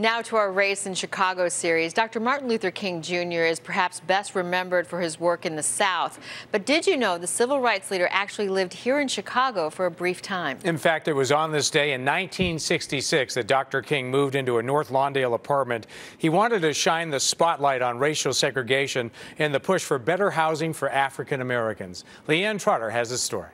Now to our Race in Chicago series. Dr. Martin Luther King Jr. is perhaps best remembered for his work in the South. But did you know the civil rights leader actually lived here in Chicago for a brief time? In fact, it was on this day in 1966 that Dr. King moved into a North Lawndale apartment. He wanted to shine the spotlight on racial segregation and the push for better housing for African Americans. LeeAnn Trotter has the story.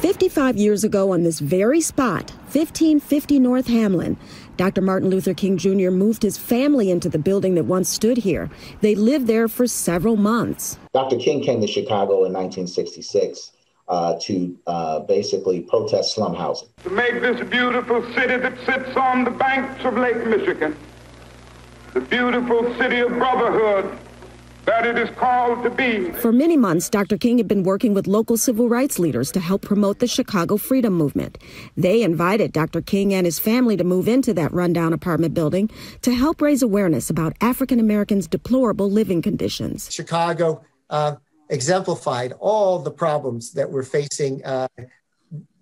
55 years ago on this very spot, 1550 North Hamlin, Dr. Martin Luther King Jr. moved his family into the building that once stood here. They lived there for several months. Dr. King came to Chicago in 1966 uh, to uh, basically protest slum housing. To make this beautiful city that sits on the banks of Lake Michigan, the beautiful city of brotherhood that it is called to be. For many months, Dr. King had been working with local civil rights leaders to help promote the Chicago Freedom Movement. They invited Dr. King and his family to move into that rundown apartment building to help raise awareness about African Americans' deplorable living conditions. Chicago uh, exemplified all the problems that we're facing. Uh,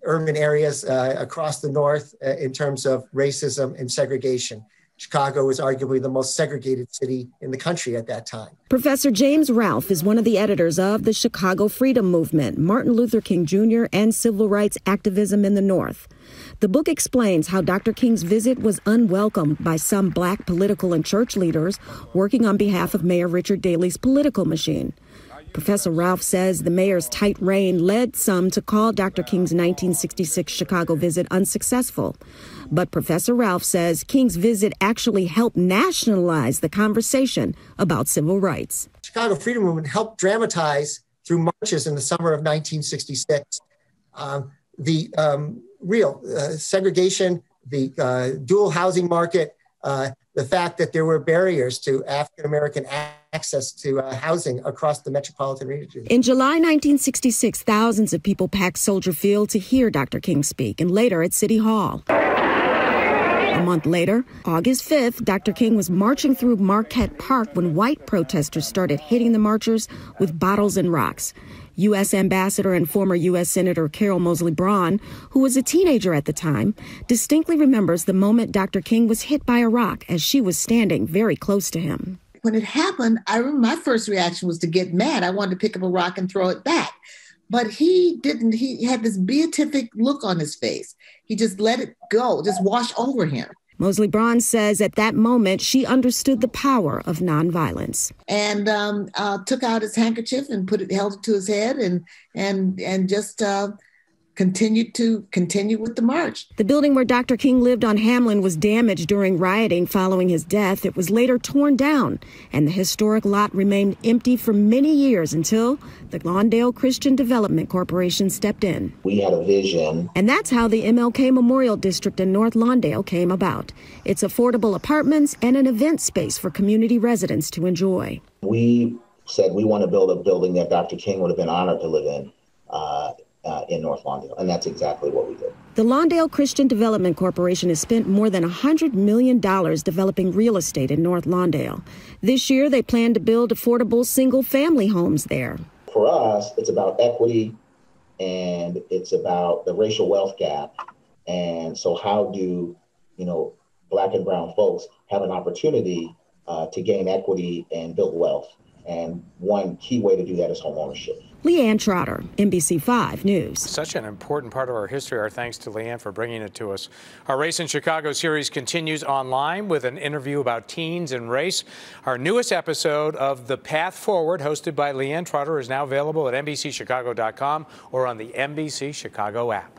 urban areas uh, across the north uh, in terms of racism and segregation. Chicago was arguably the most segregated city in the country at that time. Professor James Ralph is one of the editors of the Chicago Freedom Movement, Martin Luther King Jr., and civil rights activism in the North. The book explains how Dr. King's visit was unwelcomed by some black political and church leaders working on behalf of Mayor Richard Daley's political machine. Professor Ralph says the mayor's tight rein led some to call Dr. King's 1966 Chicago visit unsuccessful. But Professor Ralph says King's visit actually helped nationalize the conversation about civil rights. Chicago Freedom Movement helped dramatize through marches in the summer of 1966 um, the um, real uh, segregation, the uh, dual housing market, uh, the fact that there were barriers to African American access to uh, housing across the metropolitan region. In July 1966, thousands of people packed Soldier Field to hear Dr. King speak, and later at City Hall. A month later, August 5th, Dr. King was marching through Marquette Park when white protesters started hitting the marchers with bottles and rocks. U.S. Ambassador and former U.S. Senator Carol Moseley Braun, who was a teenager at the time, distinctly remembers the moment Dr. King was hit by a rock as she was standing very close to him. When it happened, I remember my first reaction was to get mad. I wanted to pick up a rock and throw it back. But he didn't. He had this beatific look on his face. He just let it go, just wash over him. moseley Braun says at that moment she understood the power of nonviolence, and um, uh, took out his handkerchief and put it, held it to his head, and and and just uh, continued to continue with the march. The building where Dr. King lived on Hamlin was damaged during rioting following his death. It was later torn down, and the historic lot remained empty for many years until the Lawndale Christian Development Corporation stepped in. We had a vision. And that's how the MLK Memorial District in North Lawndale came about. It's affordable apartments and an event space for community residents to enjoy. We said we want to build a building that Dr. King would have been honored to live in. In North Lawndale. And that's exactly what we did. The Lawndale Christian Development Corporation has spent more than $100 million developing real estate in North Lawndale. This year, they plan to build affordable single family homes there. For us, it's about equity and it's about the racial wealth gap. And so, how do, you know, black and brown folks have an opportunity uh, to gain equity and build wealth? And one key way to do that is home ownership. LeeAnn Trotter, NBC5 News. Such an important part of our history. Our thanks to LeeAnn for bringing it to us. Our Race in Chicago series continues online with an interview about teens and race. Our newest episode of The Path Forward, hosted by LeeAnn Trotter, is now available at NBCChicago.com or on the NBC Chicago app.